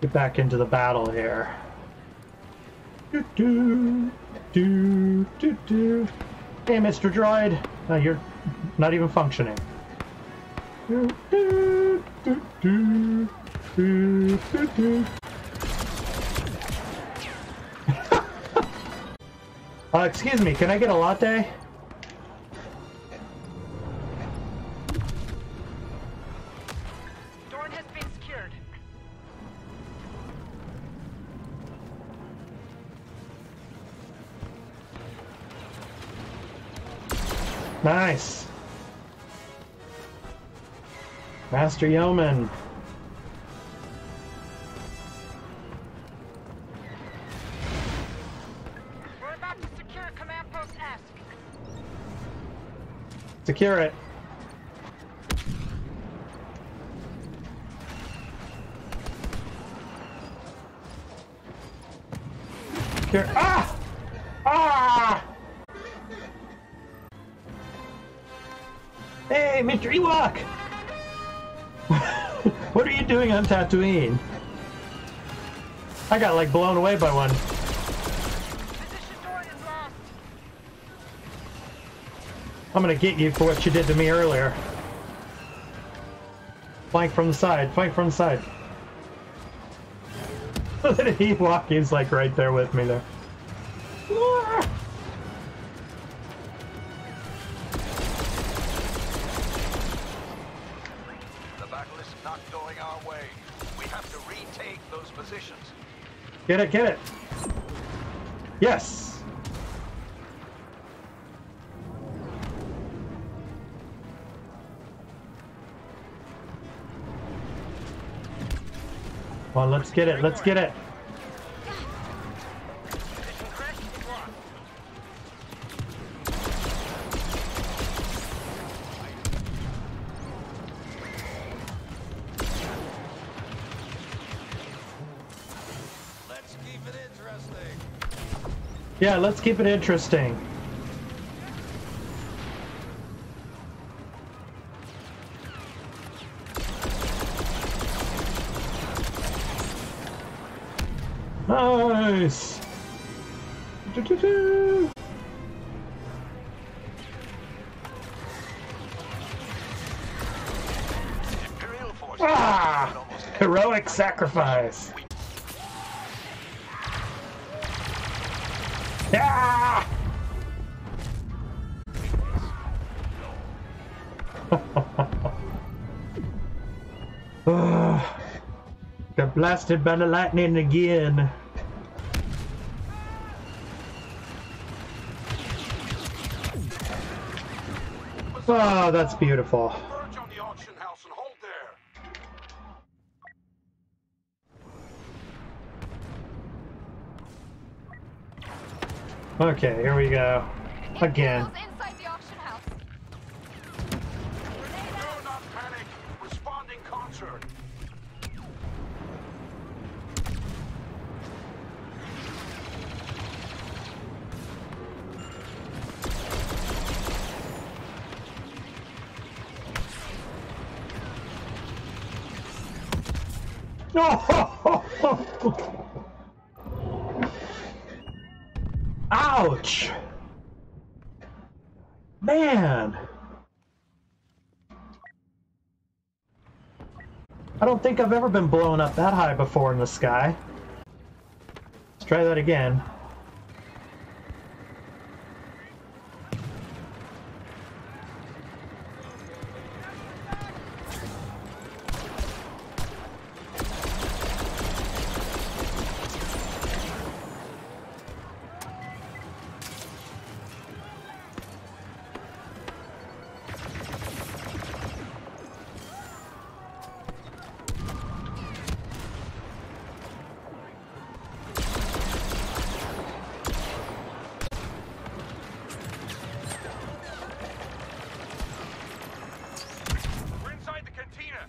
Get back into the battle here. Do do do do do. Hey, Mr. Droid. No, you're not even functioning. Do do do do do do do. uh, excuse me, can I get a latte? Nice. Master Yeoman. We're about to secure command post Ask. Secure it. Secure. Ah! Hey, Mr. Ewok! what are you doing on Tatooine? I got like blown away by one. I'm gonna get you for what you did to me earlier. Flank from the side, flank from the side. Look at Ewok, he's like right there with me there. We have to retake those positions. Get it, get it! Yes! Well, let's get it, let's get it! Position correct is lost. Let's keep it interesting. Yeah, let's keep it interesting. Nice! Do-do-do. Ah! in almost every Heroic sacrifice! Ah! Ugh. Got blasted by the lightning again. Oh, that's beautiful. Okay, here we go. Again. Inside Ouch! Man! I don't think I've ever been blown up that high before in the sky. Let's try that again.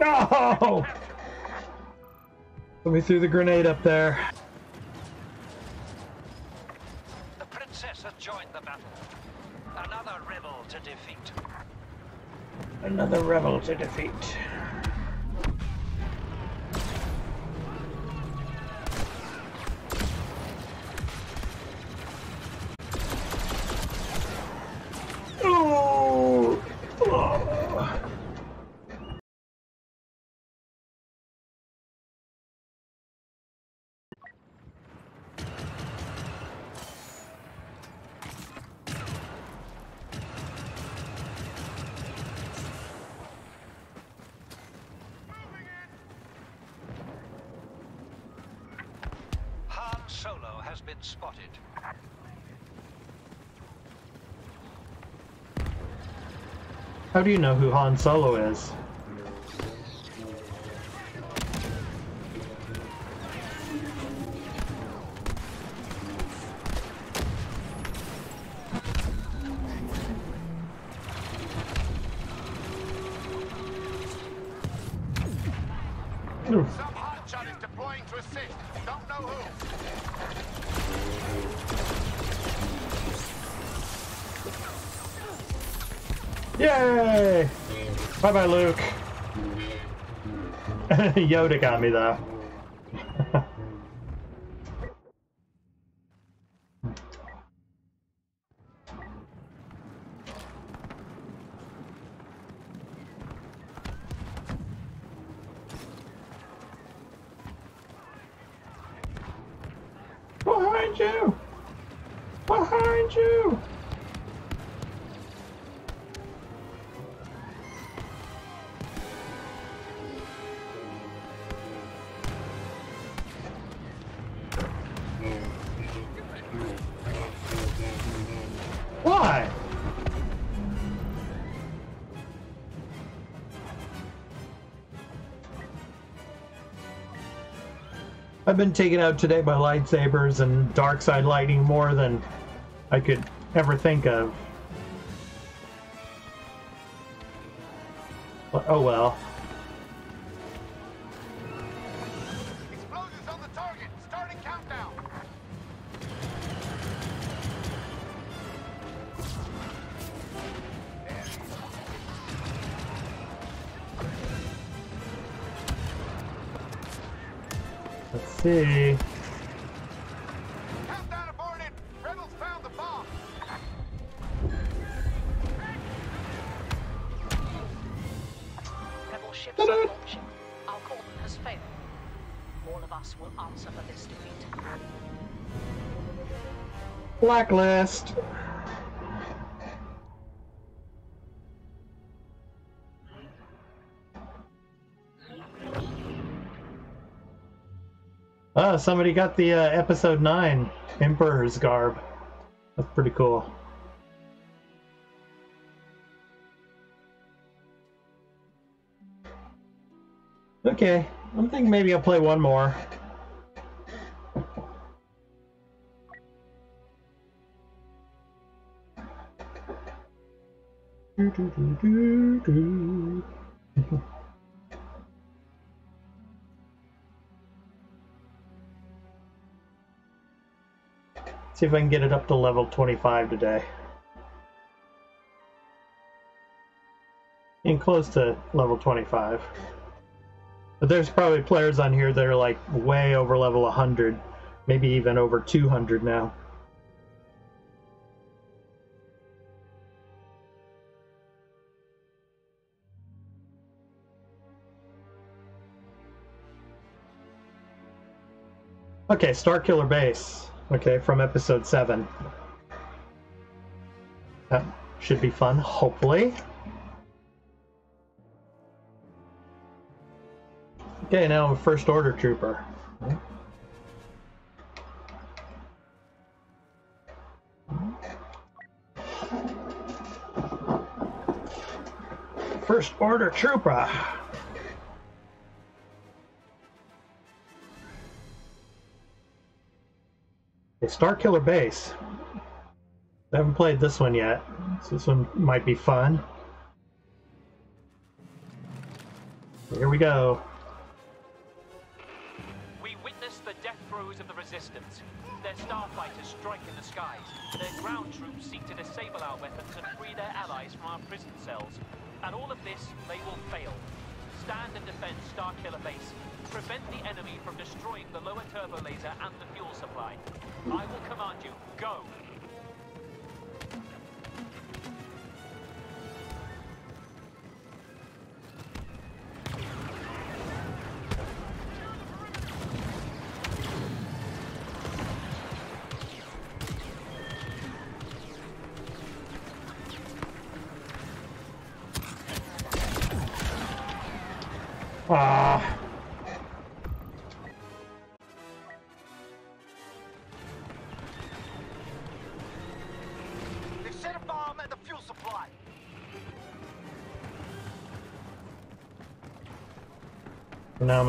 No! Let me threw the grenade up there. The princess has joined the battle. Another rebel to defeat. Another rebel to defeat. Solo has been spotted. How do you know who Han Solo is? Some hotshot is deploying to assist. Don't know who. Yay! Bye bye, Luke. Yoda got me though. Behind you! Behind you! Why? I've been taken out today by lightsabers and dark side lighting more than I could ever think of. But- Oh well. Explosives on the target. Starting countdown. Let's see. Launching. Our cordon has failed. All of us will answer for this defeat. Blacklist. Ah, somebody got the uh, episode 9 Emperor's garb. That's pretty cool. Okay, I'm thinking maybe I'll play one more. See if I can get it up to level 25 today. And close to level 25. But there's probably players on here that are like way over level 100, maybe even over 200 now. Okay, Starkiller Base. Okay, from episode 7. That should be fun, hopefully. Okay, now I'm a First Order Trooper. First Order Trooper. A Starkiller Base. I haven't played this one yet, so this one might be fun. Here we go. Death throes of the resistance. Their starfighters strike in the skies. Their ground troops seek to disable our weapons and free their allies from our prison cells. And all of this, they will fail. Stand and defend Starkiller Base. Prevent the enemy from destroying the lower turbo laser and the fuel supply. I will command you. Go! Ah.